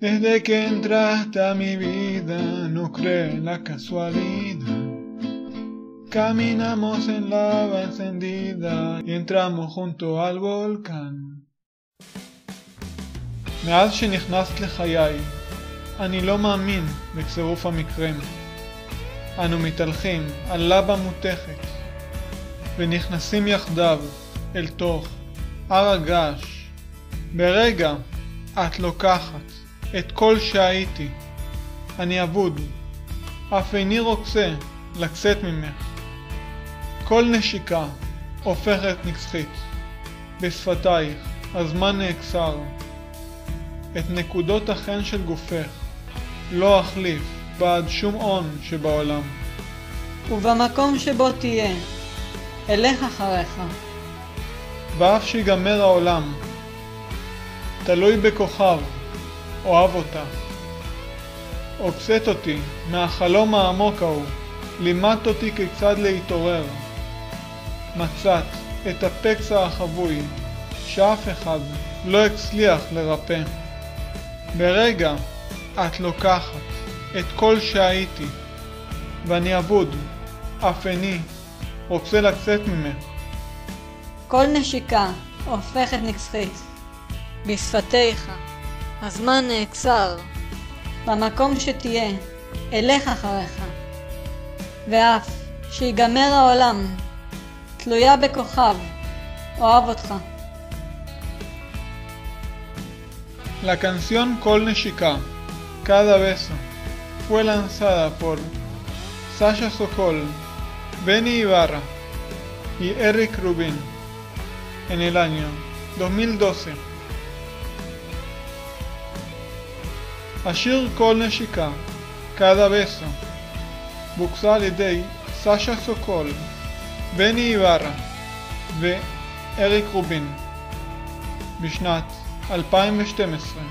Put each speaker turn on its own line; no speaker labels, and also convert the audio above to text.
Desde que entraste a mi vida, no creo la casualidad. Caminamos en lava encendida y entramos junto al volcán. מאז שנכנסת לחיי, אני לא מאמין בצירוף המקרים. אנו מתהלכים על לבה מותכת, ונכנסים יחדיו אל תוך הר הגעש. ברגע את לוקחת את כל שהייתי. אני אבוד, אף איני רוצה לצאת ממך. כל נשיקה הופכת נצחית. בשפתייך הזמן נאקסר. את נקודות החן של גופך לא אחליף בעד שום הון שבעולם.
ובמקום שבו תהיה, אלך אחריך.
ואף שיגמר העולם, תלוי בכוכב, אוהב אותך. עוקצת אותי מהחלום העמוק ההוא, לימדת אותי כיצד להתעורר. מצאת את הפצע החבוי שאף אחד לא הצליח לרפא. ברגע את לוקחת את כל שהייתי, ואני אבוד, אף איני רוצה לצאת ממך.
כל נשיקה הופכת נצחית. בשפתיך הזמן נעצר. במקום שתהיה, אלך אחריך. ואף שיגמר העולם, תלויה בכוכב, אוהב אותך.
La canción Col Neshika, Cada Beso, fue lanzada por Sasha Sokol, Benny Ibarra y Eric Rubin en el año 2012. השיר כל נשיקה, cada beso, בוקסה על ידי סשה סוקול, בני איברה ואריק רובין בשנת 2012